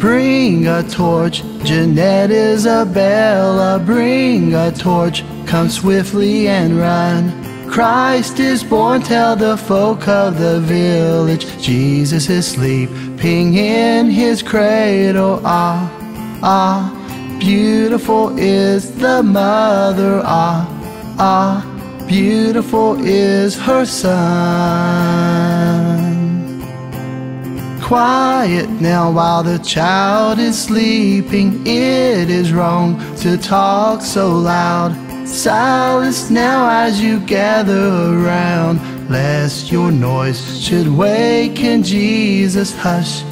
Bring a torch, Jeanette Isabella, bring a torch, come swiftly and run. Christ is born, tell the folk of the village. Jesus is sleeping in his cradle. Ah, ah, beautiful is the mother. Ah, ah, beautiful is her son. Quiet now while the child is sleeping. It is wrong to talk so loud. Silence now as you gather around, lest your noise should waken Jesus. Hush,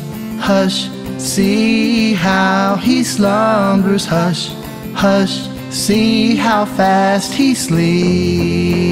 hush, see how he slumbers. Hush, hush, see how fast he sleeps.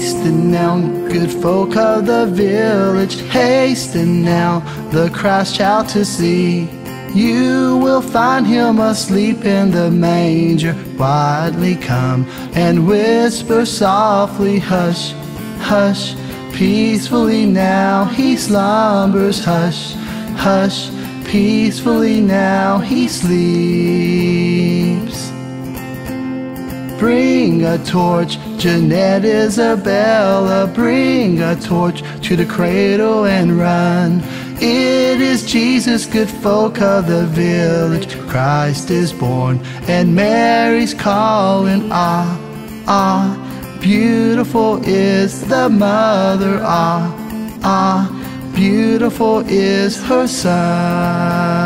Hasten now, good folk of the village, hasten now, the Christ child to see. You will find him asleep in the manger. quietly come and whisper softly, hush, hush, peacefully now he slumbers, hush, hush, peacefully now he sleeps. Bring a torch, Jeanette Isabella, bring a torch to the cradle and run. It is Jesus, good folk of the village. Christ is born, and Mary's calling. Ah, ah, beautiful is the mother. Ah, ah, beautiful is her son.